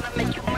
gonna make you